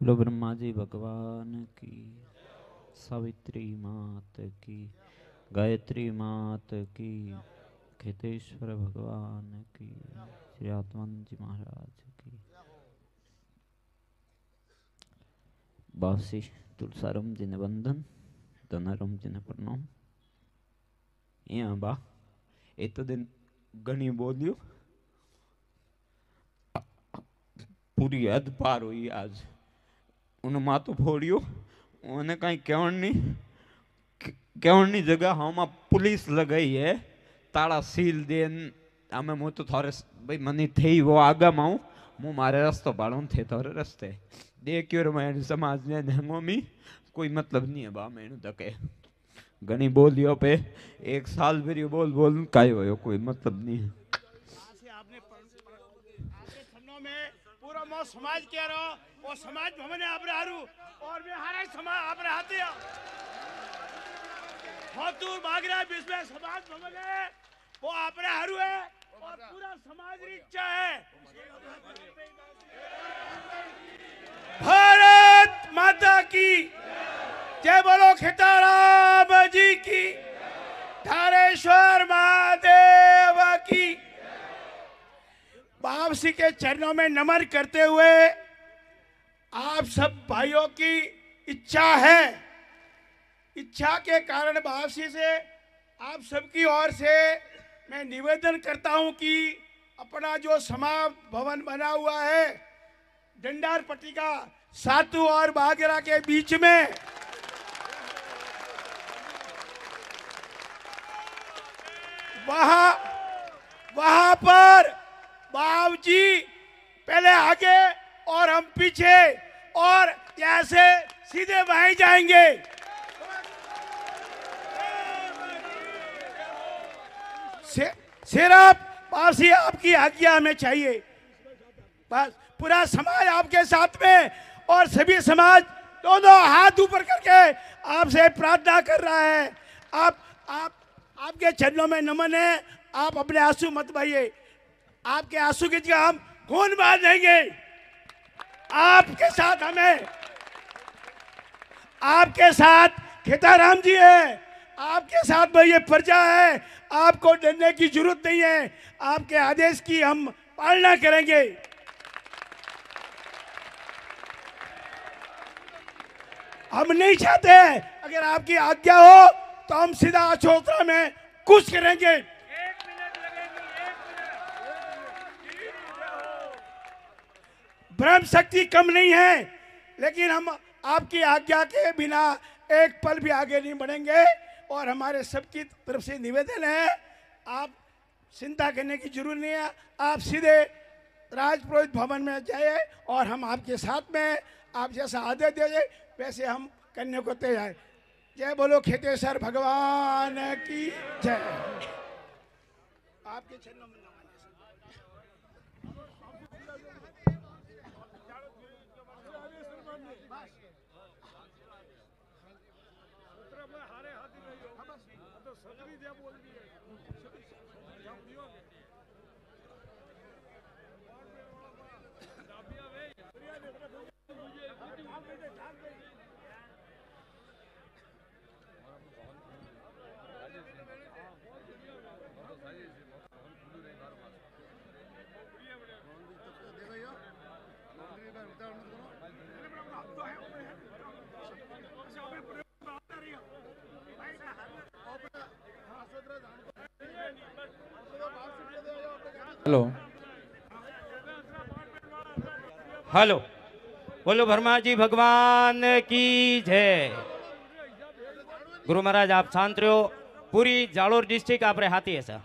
બોલો બ્રહ્માજી ભગવાન કી સાવિત્રી માત કી ગાયત્રી માત કી ખેતેશ્વર ભગવાન કી શ્રી આત્માનજી મહારાજ કી બાસી તુલસારામજીને વંદન ધનારામજીને પ્રણામ એ બા એ તો દિન ઘણી બોલ્યું પૂરી હદ પાર હોય આજ અને માથું ફોડ્યું અને કાંઈ કહેવણની કહેવણની જગ્યા હામાં પોલીસ લગાઈએ તાળા સીલ દે આમે હું તો થારે ભાઈ મને થઈ વો આગામાં હું હું મારે રસ્તો પાડો થે તારે રસ્તે દે ક્યોર મેં સમાજને ધંગોમી કોઈ મતલબ નહીં બા મેણું તકે ઘણી બોલ્યો પે એક સાલ ફેરી બોલ બોલ કાંઈ હોય કોઈ મતલબ નહીં मो समाज कह रहा और समाज भवन आपरे हारू और मैं हरे समाज आपरे हाथे होतूर बागरा बीच में समाज वो है, और पूरा समाज री इच्छा है। भारत माता की, जय बोलो खिताराम जी की थारेश्वर महादेव की बापसी के चरणों में नमन करते हुए आप सब भाइयों की इच्छा है। इच्छा के कारण बापसी से आप सबकी ओर से मैं निवेदन करता हूँ कि अपना जो समाज भवन बना हुआ है डंडार पट्टी का सातू और बागरा के बीच में, वहाँ वहाँ पर बाबू जी, पहले आगे और हम पीछे और यहाँ से सीधे वहीं जाएँगे। सिर्फ़ पासी आपकी आज्ञा हमें चाहिए। बस, पूरा समाज आपके साथ में और सभी समाज दोनों हाथ ऊपर करके आपसे प्रार्थना कर रहा है। आप आप, आपके चरणों में नमन है। आप अपने आँसू मत बहाइए। आपके आँसू की जगह हम खून बहा देंगे आपके साथ हमें, आपके साथ खेताराम जी है। आपके साथ भाई ये प्रजा है। आपको डरने की ज़रूरत नहीं है। आपके आदेश की हम पालना करेंगे। हम नहीं चाहते अगर आपकी आज्ञा हो तो हम सीधा अछोतरा में कुछ करेंगे। ब्रह्म शक्ति कम नहीं है, लेकिन हम आपकी आज्ञा के बिना एक पल भी आगे नहीं बढ़ेंगे। और हमारे सबकी तरफ़ से निवेदन है, आप चिंता करने की ज़रूरत नहीं है, आप सीधे राजपुरोहित भवन में जाइए और हम आपके साथ में, आप जैसा आदेश दीजिए, वैसे हम करने को तैयार जय बोलो खेतेश्वर भगवान की जय। आपके चरणों में हेलो जब बोलो भरमा जी भगवान की जय गुरु महाराज आप शांत रहो पूरी जालोर डिस्ट्रिक्ट आप हाथी है सर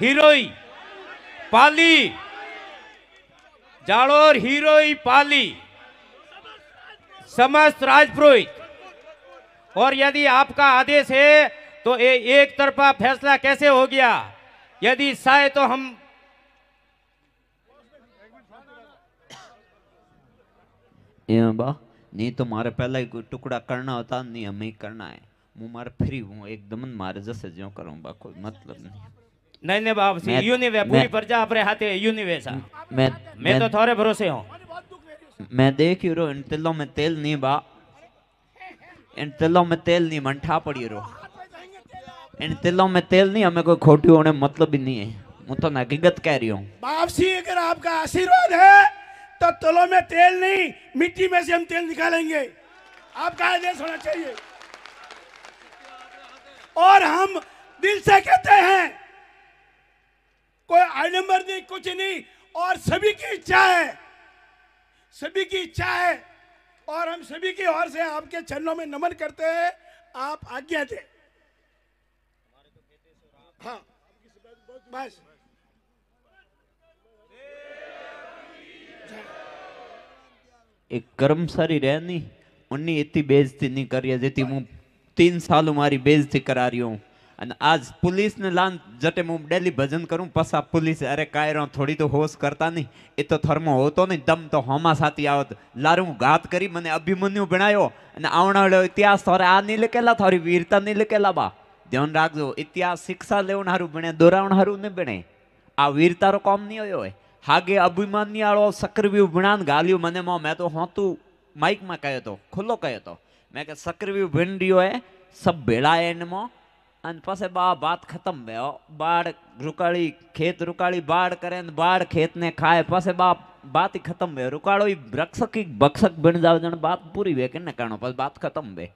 हीरोई पाली जालोर हीरोई पाली समस्त राजपुरोहित और यदि आपका आदेश है तो ये एक तरफा फैसला कैसे हो गया? यदि साय तो हम बा नहीं तो मारे पहला ही कोई टुकड़ा करना होता नहीं हमें ही करना है। मुँह मारे फ्री हूँ एकदम मारे जैसे जो करूँ बा कोई मतलब नहीं। नहीं नहीं बाप सी मैं- यूँ नहीं वे पूरी प्रजा अपने हाथे यूँ नहीं वैसा मैं मैं तो थोड़े भरोसे हूँ। मैं देख ही रो इन तिलों में तेल नहीं बा। इन तिलों में तेल नहीं, मंठा पड़ी रो इन तिलों में तेल नहीं, हमें कोई खोटी होने मतलब ही नहीं है। मैं तो हकीकत कह रही हूँ। बाप अगर आपका आशीर्वाद है तो तलों में तेल नहीं, मिट्टी में से हम तेल निकालेंगे। आपका आदेश होना चाहिए। और हम दिल से कहते हैं, कोई आडंबर नहीं, कुछ नहीं, और सभी की इच्छा है, सभी की इच्छा है और हम सभी की ओर से आपके चरणों में नमन करते हैं आप आज्ञा दें हाँ बस એક કર્મચારી રહે નહીં ઉની એટલી બેઇજ્જતી નહીં કરી જેથી હું तीन साल મારી બેઇજ્જતી કરારી હું અને આજ પોલીસને લાન જટે હું ડેલી ભજન કરું પસા પોલીસ, અરે કાયરો, થોડી તો હોશ કરતા નહીં. એ તો થર્મો હોતો નહીં, દમ તો હોમા સાથી આવત. લારું ઘાત કરી, મને અભિમન્યુ ભણાયો. અને આવનાળો ઇતિહાસ થોરે આ નહીં લખેલા થોરી વીરતા નહીં લખેલા બા. ધ્યાન રાખજો, ઇતિહાસ શિક્ષા લેવણ હારું ભણે દોરાવણ હારું નહીં ભણે. આ વીરતારો કોમ નહીં હોય. હાગે અભિમાન્યાળો, સક્રવ્યુ ભણાન ગાલ્યું મને મો, મેં તો હોતું માઇકમાં કહ્યો હતો ખુલ્લો કહ્યો હતો મેં કે સક્રવ્યુ ભીંડ્યો હે સબ ભેળા એનમાં અને પછી બા ભાત ખતમ થયો. બાળ રૂકાળી, ખેત રૂકાળી બાળ કરે ને બાળ ખેતને ખાય. પછી બા બાત ખતમ થયો. રૂકાળો રક્ષક ભક્ષક બની જાવ જણ બાત પૂરી વે. કે ને કાણો પછી બાત ખતમ વે.